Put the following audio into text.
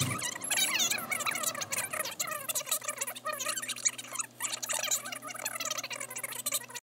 you